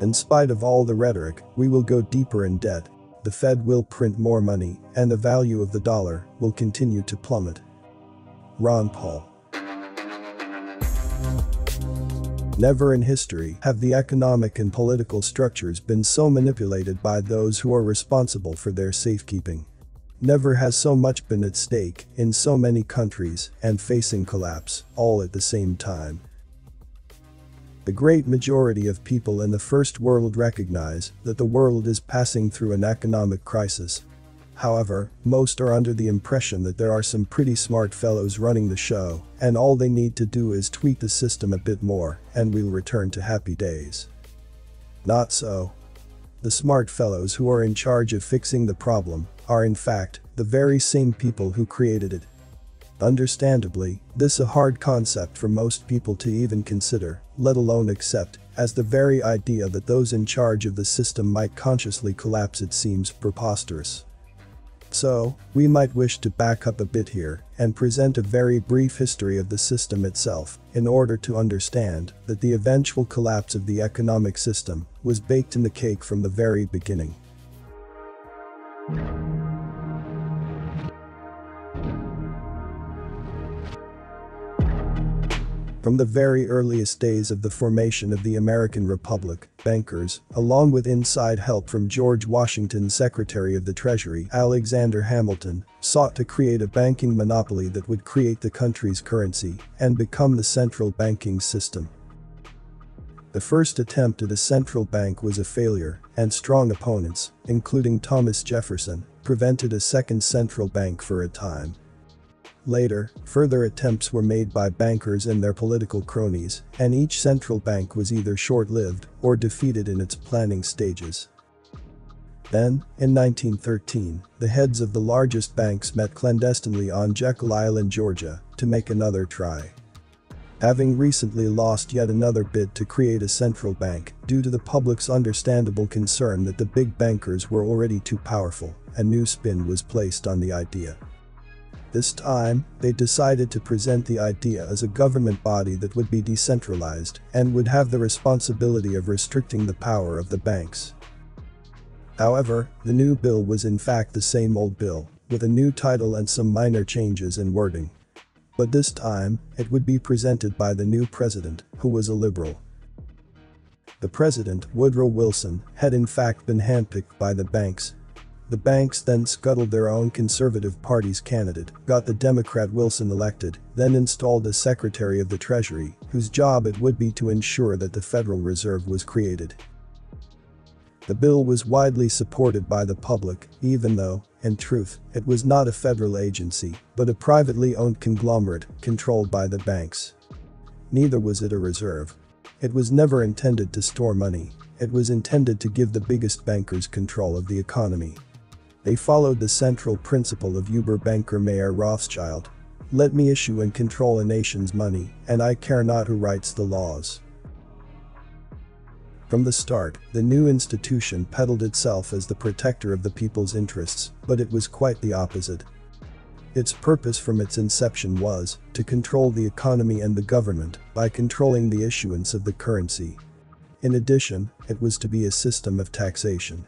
In spite of all the rhetoric, we will go deeper in debt. The Fed will print more money, and the value of the dollar will continue to plummet. Ron Paul Never in history have the economic and political structures been so manipulated by those who are responsible for their safekeeping. Never has so much been at stake in so many countries and facing collapse all at the same time. The great majority of people in the first world recognize that the world is passing through an economic crisis However, most are under the impression that there are some pretty smart fellows running the show, and all they need to do is tweak the system a bit more, and we'll return to happy days. Not so. The smart fellows who are in charge of fixing the problem are in fact the very same people who created it. Understandably, this is a hard concept for most people to even consider, let alone accept, as the very idea that those in charge of the system might consciously collapse it seems preposterous. So, we might wish to back up a bit here and present a very brief history of the system itself in order to understand that the eventual collapse of the economic system was baked in the cake from the very beginning. From the very earliest days of the formation of the American Republic, bankers, along with inside help from George Washington's Secretary of the Treasury, Alexander Hamilton, sought to create a banking monopoly that would create the country's currency and become the central banking system. The first attempt at a central bank was a failure, and strong opponents, including Thomas Jefferson, prevented a second central bank for a time. Later, further attempts were made by bankers and their political cronies, and each central bank was either short-lived or defeated in its planning stages. Then, in 1913, the heads of the largest banks met clandestinely on Jekyll Island, Georgia, to make another try. Having recently lost yet another bid to create a central bank due to the public's understandable concern that the big bankers were already too powerful, a new spin was placed on the idea. This time, they decided to present the idea as a government body that would be decentralized and would have the responsibility of restricting the power of the banks. However, the new bill was in fact the same old bill, with a new title and some minor changes in wording. But this time, it would be presented by the new president, who was a liberal. The president, Woodrow Wilson, had in fact been handpicked by the banks the banks then scuttled their own Conservative Party's candidate, got the Democrat Wilson elected, then installed a Secretary of the Treasury, whose job it would be to ensure that the Federal Reserve was created. The bill was widely supported by the public, even though, in truth, it was not a federal agency, but a privately owned conglomerate controlled by the banks. Neither was it a reserve. It was never intended to store money, it was intended to give the biggest bankers control of the economy. They followed the central principle of Uber banker Mayer Rothschild. Let me issue and control a nation's money, and I care not who writes the laws. From the start, the new institution peddled itself as the protector of the people's interests, but it was quite the opposite. Its purpose from its inception was to control the economy and the government by controlling the issuance of the currency. In addition, it was to be a system of taxation.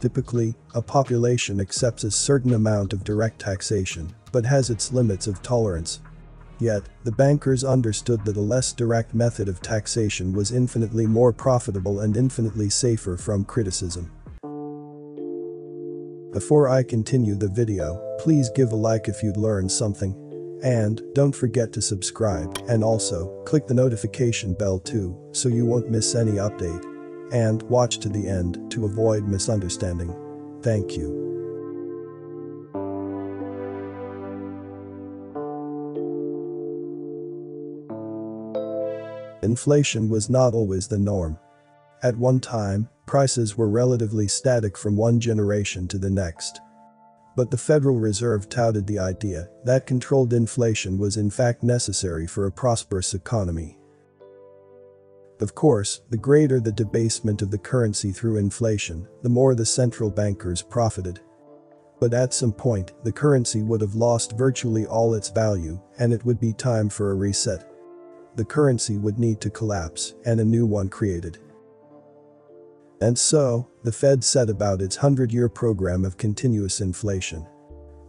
Typically, a population accepts a certain amount of direct taxation, but has its limits of tolerance. Yet, the bankers understood that a less direct method of taxation was infinitely more profitable and infinitely safer from criticism. Before I continue the video, please give a like if you'd learned something. And, don't forget to subscribe, and also, click the notification bell too, so you won't miss any update and watch to the end to avoid misunderstanding. Thank you. Inflation was not always the norm. At one time, prices were relatively static from one generation to the next. But the Federal Reserve touted the idea that controlled inflation was in fact necessary for a prosperous economy. Of course, the greater the debasement of the currency through inflation, the more the central bankers profited. But at some point, the currency would have lost virtually all its value, and it would be time for a reset. the currency would need to collapse and a new one created. And so, the Fed set about its 100-year program of continuous inflation.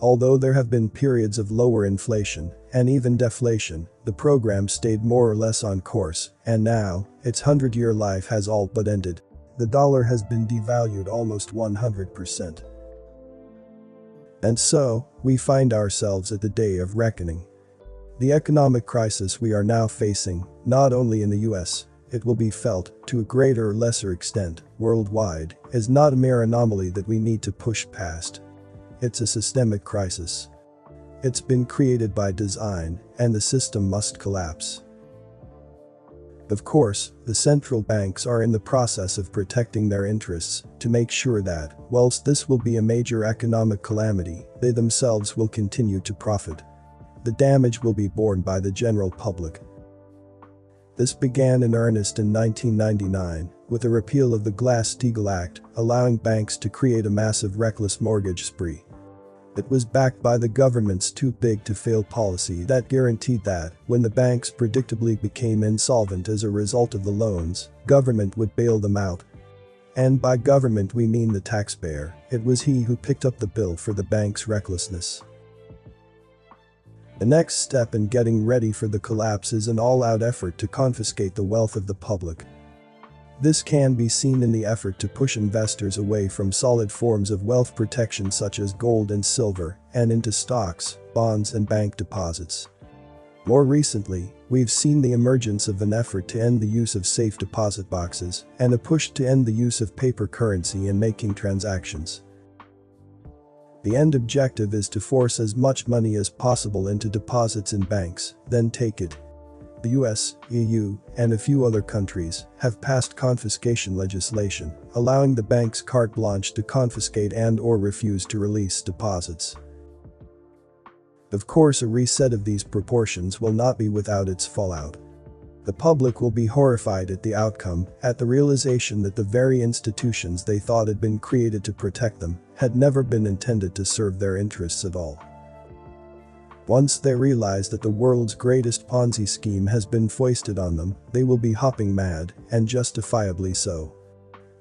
Although there have been periods of lower inflation and even deflation, the program stayed more or less on course, and now, its 100-year life has all but ended. The dollar has been devalued almost 100%. And so, we find ourselves at the day of reckoning. The economic crisis we are now facing, not only in the US, it will be felt, to a greater or lesser extent, worldwide, is not a mere anomaly that we need to push past. It's a systemic crisis. It's been created by design, and the system must collapse. Of course, the central banks are in the process of protecting their interests to make sure that, whilst this will be a major economic calamity, they themselves will continue to profit. The damage will be borne by the general public. This began in earnest in 1999 with the repeal of the Glass-Steagall Act, allowing banks to create a massive reckless mortgage spree. It was backed by the government's too big to fail policy that guaranteed that, when the banks predictably became insolvent as a result of the loans, government would bail them out. And by government we mean the taxpayer, it was he who picked up the bill for the bank's recklessness. The next step in getting ready for the collapse is an all-out effort to confiscate the wealth of the public. This can be seen in the effort to push investors away from solid forms of wealth protection such as gold and silver and into stocks, bonds and bank deposits. More recently, we've seen the emergence of an effort to end the use of safe deposit boxes and a push to end the use of paper currency in making transactions. The end objective is to force as much money as possible into deposits in banks, then take it. The US, EU, and a few other countries have passed confiscation legislation, allowing the banks carte blanche to confiscate and or refuse to release deposits. Of course a reset of these proportions will not be without its fallout. The public will be horrified at the outcome, at the realization that the very institutions they thought had been created to protect them had never been intended to serve their interests at all. Once they realize that the world's greatest Ponzi scheme has been foisted on them, they will be hopping mad, and justifiably so.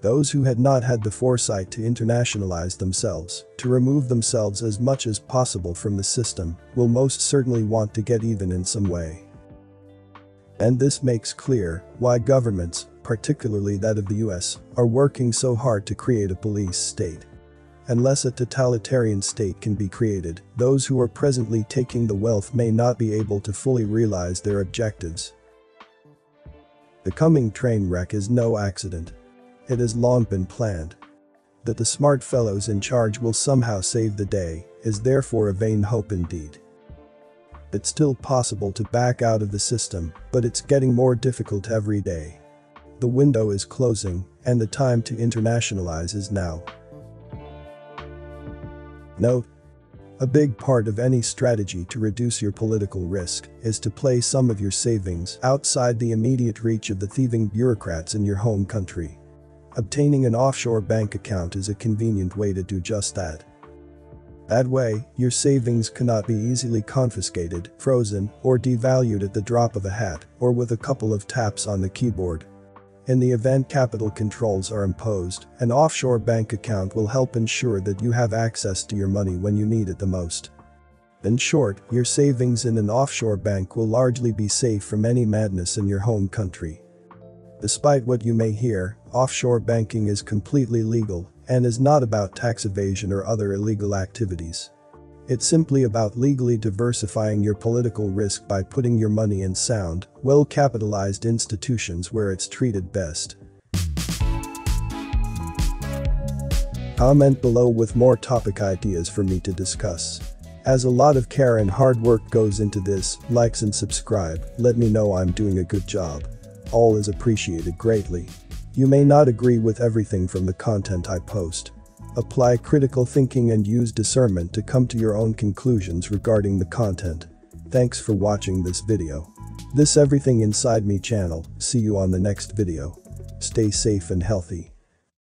Those who had not had the foresight to internationalize themselves, to remove themselves as much as possible from the system, will most certainly want to get even in some way. And this makes clear why governments, particularly that of the US, are working so hard to create a police state. Unless a totalitarian state can be created, those who are presently taking the wealth may not be able to fully realize their objectives. The coming train wreck is no accident. It has long been planned. That the smart fellows in charge will somehow save the day is therefore a vain hope indeed. It's still possible to back out of the system, but it's getting more difficult every day. The window is closing, and the time to internationalize is now. Note. A big part of any strategy to reduce your political risk is to place some of your savings outside the immediate reach of the thieving bureaucrats in your home country. Obtaining an offshore bank account is a convenient way to do just that. That way, your savings cannot be easily confiscated, frozen, or devalued at the drop of a hat or with a couple of taps on the keyboard. In the event capital controls are imposed, an offshore bank account will help ensure that you have access to your money when you need it the most. In short, your savings in an offshore bank will largely be safe from any madness in your home country. Despite what you may hear, offshore banking is completely legal and is not about tax evasion or other illegal activities. It's simply about legally diversifying your political risk by putting your money in sound, well-capitalized institutions where it's treated best. Comment below with more topic ideas for me to discuss. As a lot of care and hard work goes into this, likes and subscribe, let me know I'm doing a good job. All is appreciated greatly. You may not agree with everything from the content I post. Apply critical thinking and use discernment to come to your own conclusions regarding the content. Thanks for watching this video. This Everything Inside Me channel, see you on the next video. Stay safe and healthy.